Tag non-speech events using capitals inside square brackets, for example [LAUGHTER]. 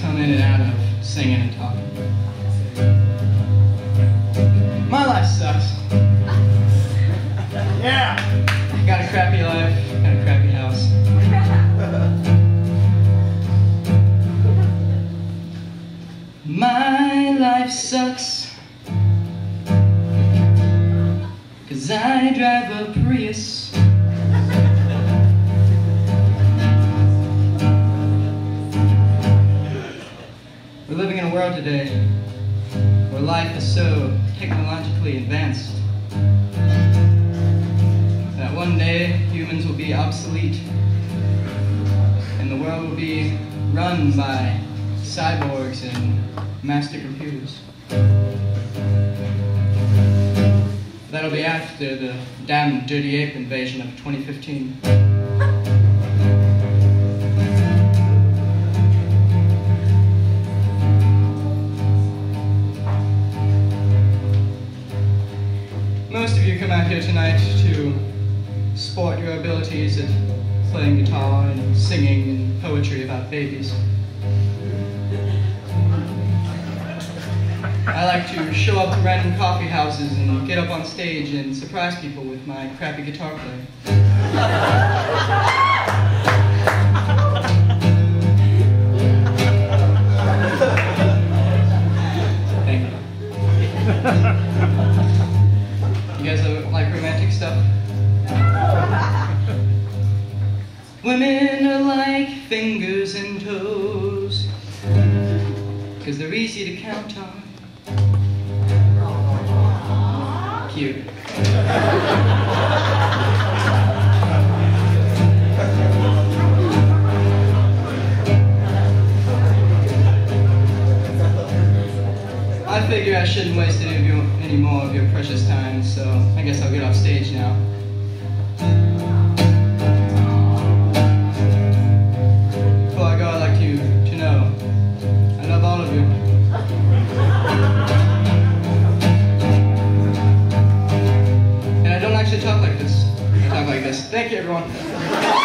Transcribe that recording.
come in and out of singing and talking. My life sucks. [LAUGHS] Yeah! I got a crappy life, got a crappy house. [LAUGHS] My life sucks Cause I drive a Prius world today where life is so technologically advanced that one day humans will be obsolete and the world will be run by cyborgs and master computers. That'll be after the damn Dirty Ape invasion of 2015. You come out here tonight to sport your abilities at playing guitar and singing and poetry about babies. I like to show up to random coffee houses and get up on stage and surprise people with my crappy guitar playing. Thank you. Fingers and toes, cause they're easy to count on. Cute. I figure I shouldn't waste any, of your, any more of your precious time, so I guess I'll get off stage now. And I don't actually talk like this. I talk like this. Thank you, everyone.